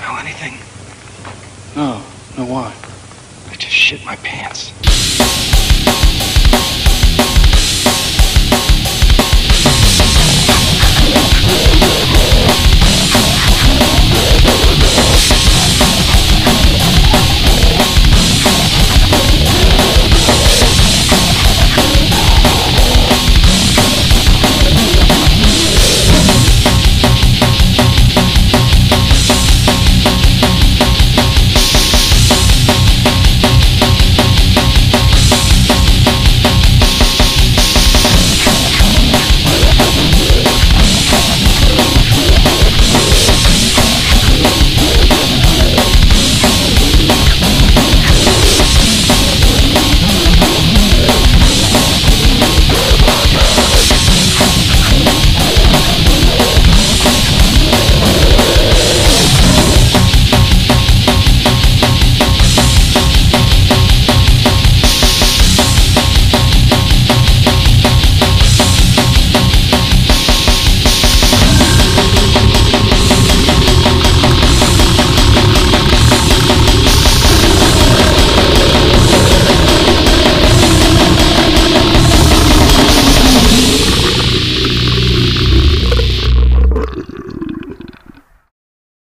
Smell anything? No. No, why? I just shit my pants.